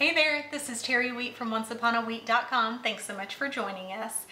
Hey there, this is Terri Wheat from OnceUponAWheat.com. Thanks so much for joining us.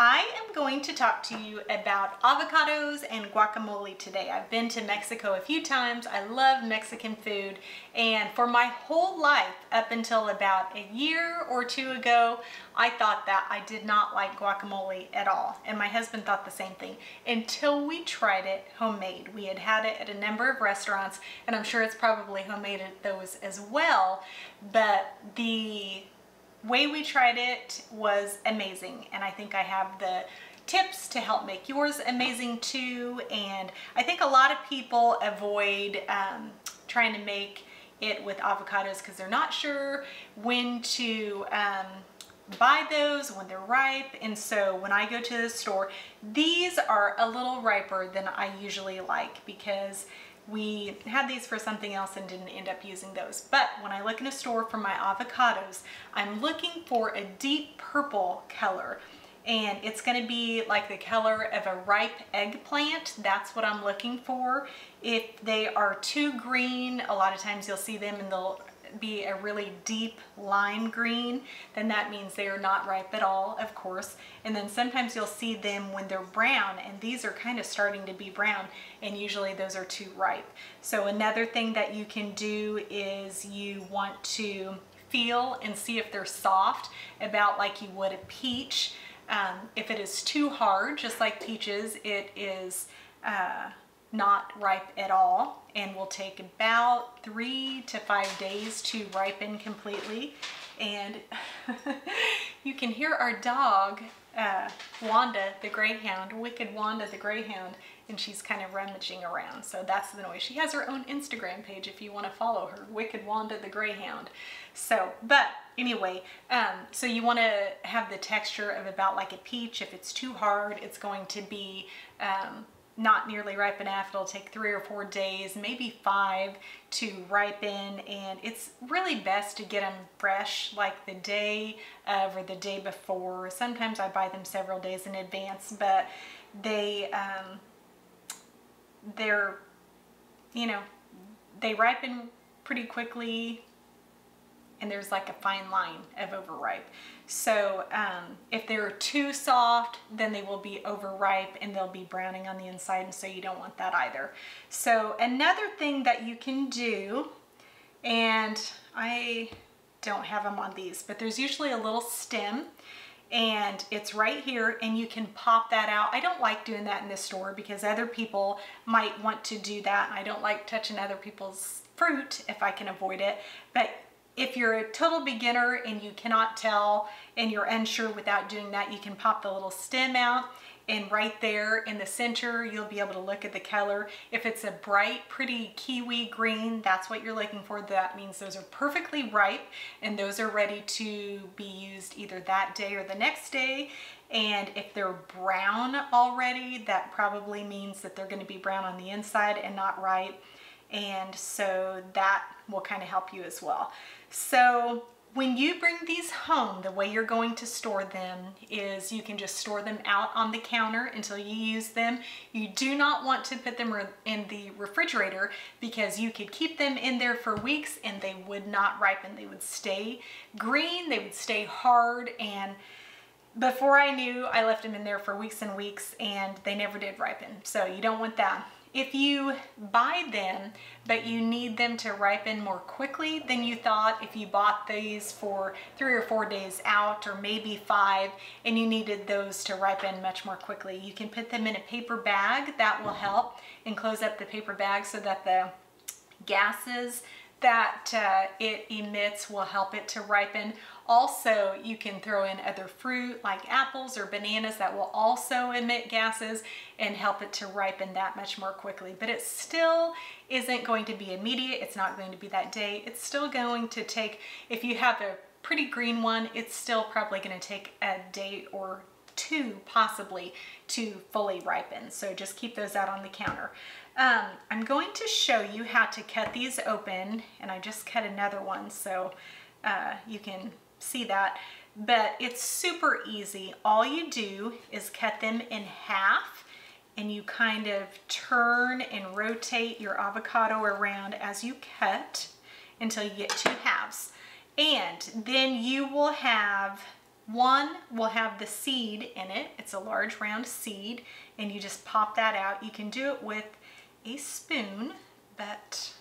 I am going to talk to you about avocados and guacamole today. I've been to Mexico a few times. I love Mexican food and for my whole life up until about a year or two ago I thought that I did not like guacamole at all and my husband thought the same thing until we tried it homemade. We had had it at a number of restaurants and I'm sure it's probably homemade at those as well but the way we tried it was amazing and I think I have the tips to help make yours amazing too and I think a lot of people avoid um, trying to make it with avocados because they're not sure when to um, buy those when they're ripe and so when I go to the store these are a little riper than I usually like because we had these for something else and didn't end up using those. But when I look in a store for my avocados, I'm looking for a deep purple color and it's going to be like the color of a ripe eggplant. That's what I'm looking for. If they are too green, a lot of times you'll see them and they'll be a really deep lime green, then that means they are not ripe at all, of course. And then sometimes you'll see them when they're brown, and these are kind of starting to be brown, and usually those are too ripe. So another thing that you can do is you want to feel and see if they're soft, about like you would a peach. Um, if it is too hard, just like peaches, it is uh, not ripe at all and will take about three to five days to ripen completely. And you can hear our dog, uh, Wanda the Greyhound, Wicked Wanda the Greyhound, and she's kind of rummaging around. So that's the noise. She has her own Instagram page if you want to follow her, Wicked Wanda the Greyhound. So, but anyway, um, so you want to have the texture of about like a peach. If it's too hard, it's going to be um, not nearly ripe enough. It'll take three or four days, maybe five to ripen. And it's really best to get them fresh like the day of or the day before. Sometimes I buy them several days in advance, but they, um, they're, you know, they ripen pretty quickly and there's like a fine line of overripe. So um, if they're too soft, then they will be overripe and they'll be browning on the inside and so you don't want that either. So another thing that you can do, and I don't have them on these, but there's usually a little stem and it's right here and you can pop that out. I don't like doing that in the store because other people might want to do that. I don't like touching other people's fruit if I can avoid it, but if you're a total beginner and you cannot tell and you're unsure without doing that, you can pop the little stem out and right there in the center, you'll be able to look at the color. If it's a bright, pretty kiwi green, that's what you're looking for. That means those are perfectly ripe and those are ready to be used either that day or the next day. And if they're brown already, that probably means that they're gonna be brown on the inside and not ripe. And so that will kind of help you as well. So when you bring these home, the way you're going to store them is you can just store them out on the counter until you use them. You do not want to put them in the refrigerator because you could keep them in there for weeks and they would not ripen. They would stay green, they would stay hard, and before I knew, I left them in there for weeks and weeks and they never did ripen. So you don't want that. If you buy them, but you need them to ripen more quickly than you thought, if you bought these for three or four days out or maybe five, and you needed those to ripen much more quickly, you can put them in a paper bag. That will help and close up the paper bag so that the gases that uh, it emits will help it to ripen. Also, you can throw in other fruit like apples or bananas that will also emit gases and help it to ripen that much more quickly. But it still isn't going to be immediate. It's not going to be that day. It's still going to take, if you have a pretty green one, it's still probably going to take a day or two possibly to fully ripen. So just keep those out on the counter. Um, I'm going to show you how to cut these open and I just cut another one so uh, you can see that but it's super easy. All you do is cut them in half and you kind of turn and rotate your avocado around as you cut until you get two halves. And then you will have one will have the seed in it. It's a large round seed and you just pop that out. You can do it with a spoon, but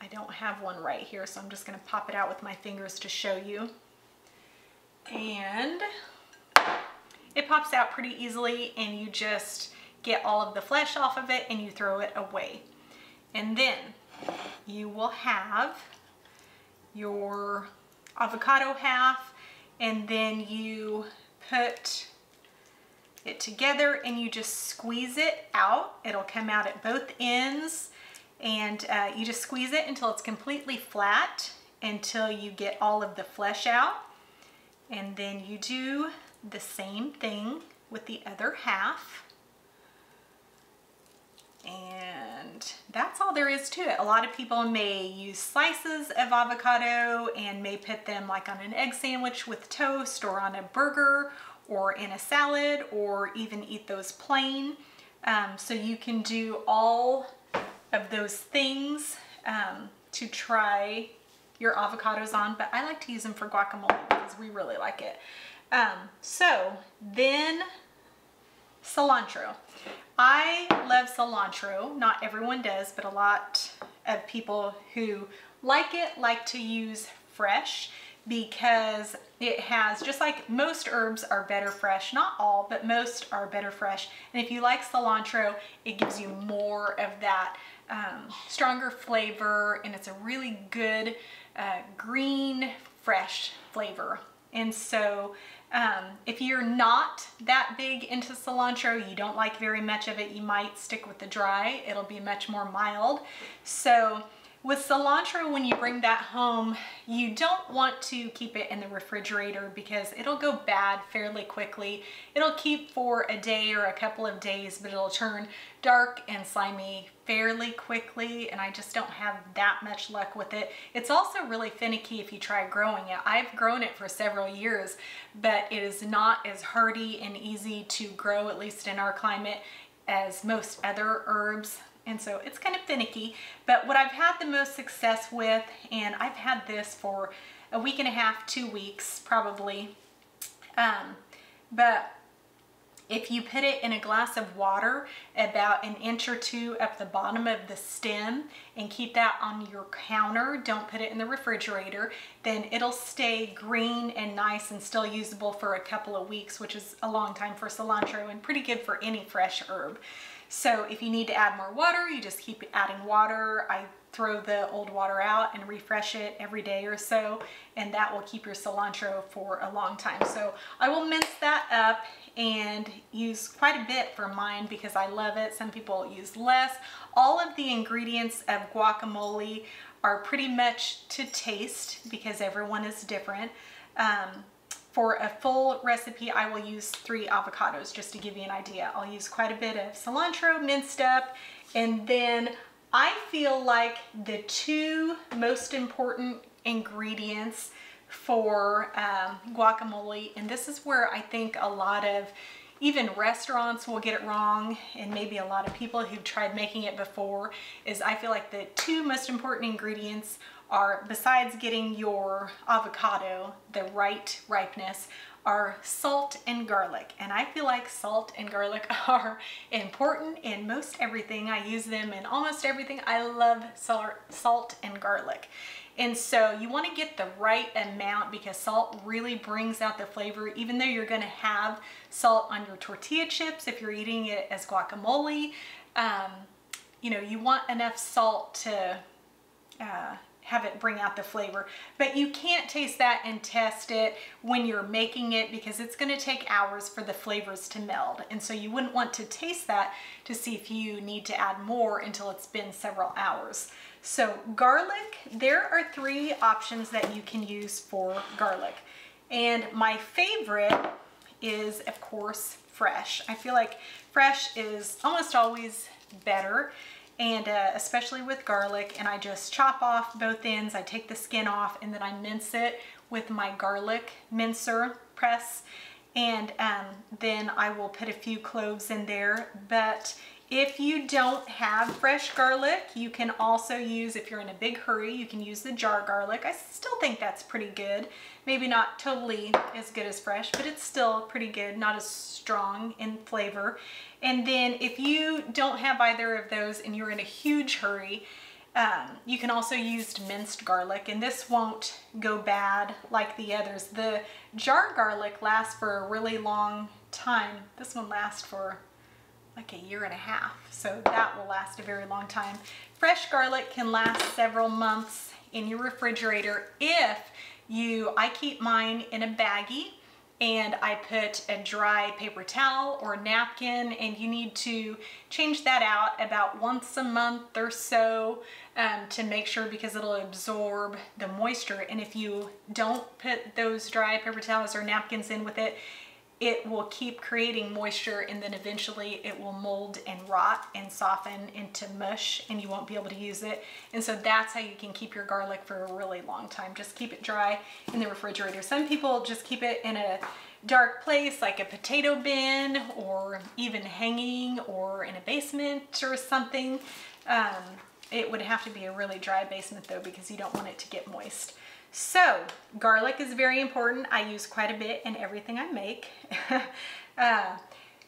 I don't have one right here, so I'm just gonna pop it out with my fingers to show you. And it pops out pretty easily and you just get all of the flesh off of it and you throw it away. And then you will have your avocado half and then you put it together and you just squeeze it out. It'll come out at both ends and uh, you just squeeze it until it's completely flat until you get all of the flesh out. And then you do the same thing with the other half. And that's all there is to it. A lot of people may use slices of avocado and may put them like on an egg sandwich with toast or on a burger or in a salad or even eat those plain. Um, so you can do all of those things um, to try your avocados on, but I like to use them for guacamole because we really like it. Um, so then cilantro. I love cilantro. Not everyone does, but a lot of people who like it like to use fresh because it has, just like most herbs are better fresh, not all, but most are better fresh. And if you like cilantro, it gives you more of that um, stronger flavor and it's a really good uh, green, fresh flavor. And so um, if you're not that big into cilantro, you don't like very much of it, you might stick with the dry. It'll be much more mild. So with cilantro, when you bring that home, you don't want to keep it in the refrigerator because it'll go bad fairly quickly. It'll keep for a day or a couple of days, but it'll turn dark and slimy fairly quickly and I just don't have that much luck with it. It's also really finicky if you try growing it. I've grown it for several years, but it is not as hardy and easy to grow, at least in our climate, as most other herbs and so it's kind of finicky. But what I've had the most success with, and I've had this for a week and a half, two weeks probably, um, but if you put it in a glass of water about an inch or two up the bottom of the stem and keep that on your counter, don't put it in the refrigerator, then it'll stay green and nice and still usable for a couple of weeks, which is a long time for cilantro and pretty good for any fresh herb. So if you need to add more water, you just keep adding water. I throw the old water out and refresh it every day or so, and that will keep your cilantro for a long time. So I will mince that up and use quite a bit for mine because I love it. Some people use less. All of the ingredients of guacamole are pretty much to taste because everyone is different. Um, for a full recipe, I will use three avocados just to give you an idea. I'll use quite a bit of cilantro minced up and then I feel like the two most important ingredients for um, guacamole, and this is where I think a lot of even restaurants will get it wrong and maybe a lot of people who've tried making it before is I feel like the two most important ingredients are, besides getting your avocado the right ripeness, are salt and garlic. And I feel like salt and garlic are important in most everything. I use them in almost everything. I love salt and garlic. And so you want to get the right amount because salt really brings out the flavor even though you're going to have salt on your tortilla chips if you're eating it as guacamole. Um, you know, you want enough salt to uh, have it bring out the flavor. But you can't taste that and test it when you're making it because it's gonna take hours for the flavors to meld. And so you wouldn't want to taste that to see if you need to add more until it's been several hours. So garlic, there are three options that you can use for garlic. And my favorite is, of course, fresh. I feel like fresh is almost always better and uh, especially with garlic and I just chop off both ends. I take the skin off and then I mince it with my garlic mincer press. And um, then I will put a few cloves in there. But if you don't have fresh garlic, you can also use, if you're in a big hurry, you can use the jar garlic. I still think that's pretty good. Maybe not totally as good as fresh, but it's still pretty good, not as strong in flavor. And then if you don't have either of those and you're in a huge hurry, um, you can also use minced garlic and this won't go bad like the others. The jar garlic lasts for a really long time. This one lasts for like a year and a half. So that will last a very long time. Fresh garlic can last several months in your refrigerator if you, I keep mine in a baggie and I put a dry paper towel or napkin and you need to change that out about once a month or so um, to make sure because it'll absorb the moisture and if you don't put those dry paper towels or napkins in with it it will keep creating moisture and then eventually it will mold and rot and soften into mush and you won't be able to use it. And so that's how you can keep your garlic for a really long time. Just keep it dry in the refrigerator. Some people just keep it in a dark place like a potato bin or even hanging or in a basement or something. Um, it would have to be a really dry basement though because you don't want it to get moist. So garlic is very important. I use quite a bit in everything I make. uh,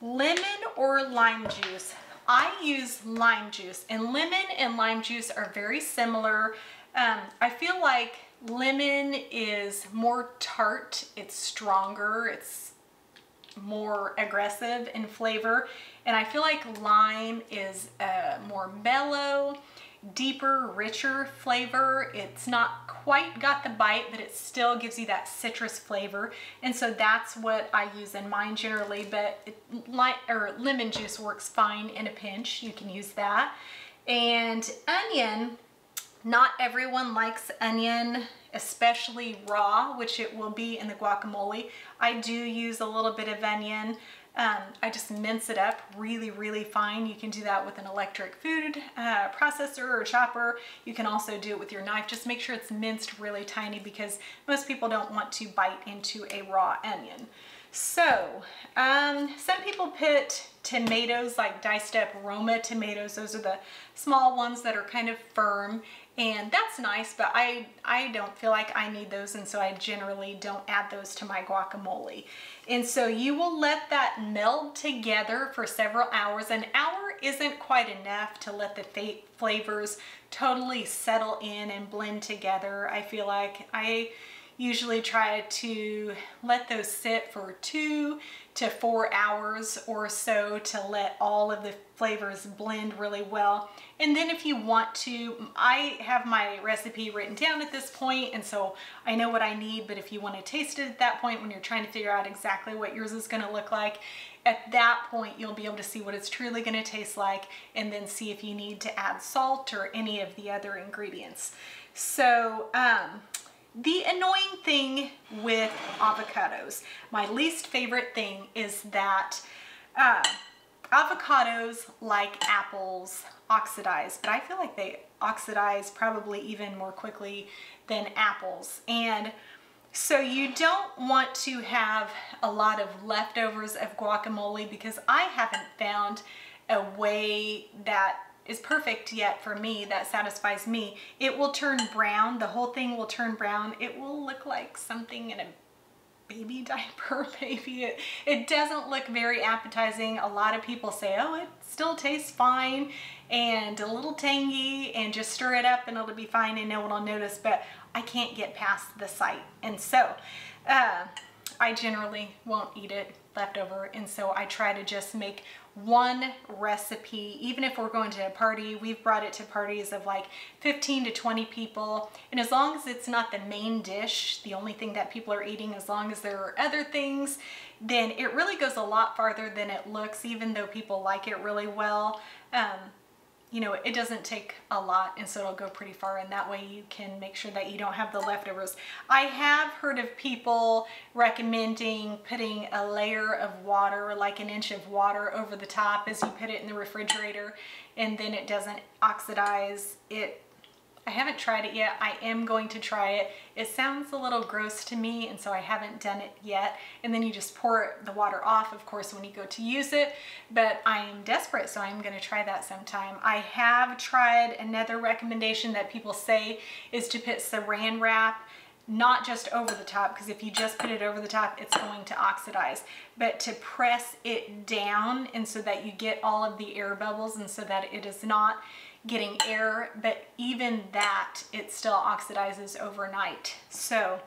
lemon or lime juice. I use lime juice and lemon and lime juice are very similar. Um, I feel like lemon is more tart, it's stronger, it's more aggressive in flavor. And I feel like lime is uh, more mellow deeper, richer flavor. It's not quite got the bite, but it still gives you that citrus flavor. And so that's what I use in mine generally, but it, light, or lemon juice works fine in a pinch. You can use that. And onion, not everyone likes onion, especially raw, which it will be in the guacamole. I do use a little bit of onion. Um, I just mince it up really, really fine. You can do that with an electric food uh, processor or chopper. You can also do it with your knife. Just make sure it's minced really tiny because most people don't want to bite into a raw onion. So, um, some people put tomatoes, like diced up Roma tomatoes. Those are the small ones that are kind of firm and that's nice, but I, I don't feel like I need those and so I generally don't add those to my guacamole. And so you will let that meld together for several hours. An hour isn't quite enough to let the flavors totally settle in and blend together. I feel like I usually try to let those sit for two to four hours or so to let all of the flavors blend really well. And then if you want to, I have my recipe written down at this point and so I know what I need, but if you want to taste it at that point when you're trying to figure out exactly what yours is going to look like, at that point you'll be able to see what it's truly going to taste like and then see if you need to add salt or any of the other ingredients. So, um, the annoying thing with avocados, my least favorite thing is that uh, avocados, like apples, oxidize, but I feel like they oxidize probably even more quickly than apples. And so you don't want to have a lot of leftovers of guacamole because I haven't found a way that is perfect yet for me that satisfies me. It will turn brown. The whole thing will turn brown. It will look like something in a baby diaper maybe. It, it doesn't look very appetizing. A lot of people say, oh, it still tastes fine and a little tangy and just stir it up and it'll be fine and no one will notice, but I can't get past the sight. And so uh, I generally won't eat it leftover and so I try to just make one recipe. Even if we're going to a party we've brought it to parties of like 15 to 20 people. And as long as it's not the main dish the only thing that people are eating as long as there are other things then it really goes a lot farther than it looks even though people like it really well. Um, you know, it doesn't take a lot and so it'll go pretty far and that way you can make sure that you don't have the leftovers. I have heard of people recommending putting a layer of water, like an inch of water over the top as you put it in the refrigerator and then it doesn't oxidize. It I haven't tried it yet. I am going to try it. It sounds a little gross to me and so I haven't done it yet. And then you just pour the water off, of course, when you go to use it. But I am desperate, so I'm gonna try that sometime. I have tried another recommendation that people say is to put saran wrap not just over the top because if you just put it over the top it's going to oxidize but to press it down and so that you get all of the air bubbles and so that it is not getting air, but even that, it still oxidizes overnight. So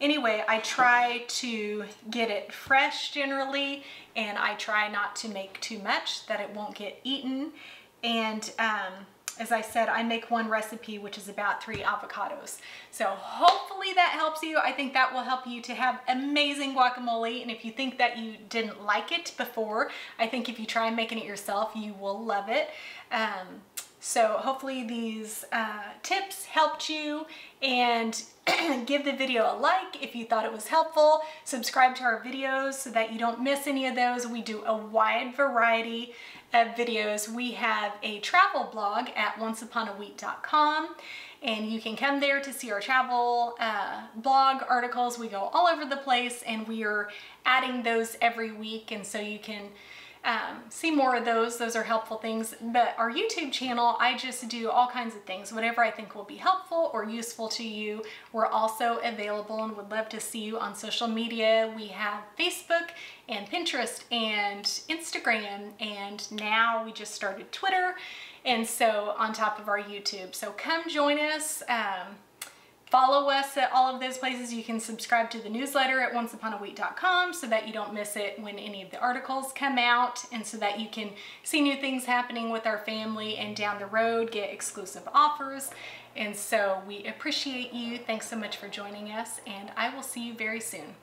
anyway, I try to get it fresh generally, and I try not to make too much that it won't get eaten. And um, as I said, I make one recipe, which is about three avocados. So hopefully that helps you. I think that will help you to have amazing guacamole. And if you think that you didn't like it before, I think if you try making it yourself, you will love it. Um, so hopefully these uh, tips helped you and give the video a like if you thought it was helpful. Subscribe to our videos so that you don't miss any of those. We do a wide variety of videos. We have a travel blog at onceuponawheat.com and you can come there to see our travel uh, blog articles. We go all over the place and we are adding those every week and so you can um, see more of those. Those are helpful things. But our YouTube channel, I just do all kinds of things, whatever I think will be helpful or useful to you. We're also available and would love to see you on social media. We have Facebook and Pinterest and Instagram, and now we just started Twitter. And so on top of our YouTube. So come join us. Um, Follow us at all of those places. You can subscribe to the newsletter at onceuponawheat.com so that you don't miss it when any of the articles come out and so that you can see new things happening with our family and down the road get exclusive offers. And so we appreciate you. Thanks so much for joining us and I will see you very soon.